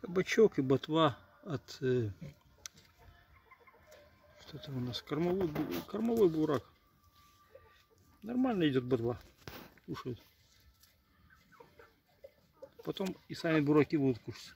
кабачок и ботва от... э, что там у нас? Кормовой, кормовой бурак. Нормально идет ботва. Кушают. Потом и сами бураки будут кушать.